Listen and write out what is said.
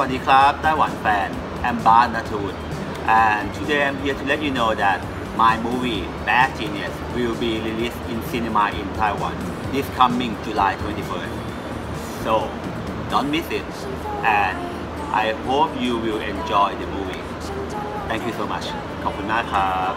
วัสดีครับไต้หวันแฟน I'm Baz Nattawut and today I'm here to let you know that my movie Bad Genius will be released in cinema in Taiwan this coming July 21st so don't miss it and I hope you will enjoy the movie. Thank you so much. ขอบคุณมากครับ